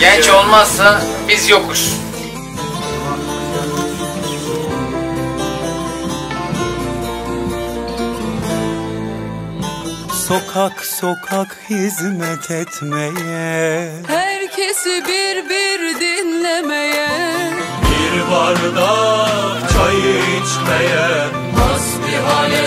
Genç olmazsa biz yokuz. Sokak sokak hizmet etmeye. Herkesi bir bir dinlemeye. Bir bardak çay içmeye. Hasbihal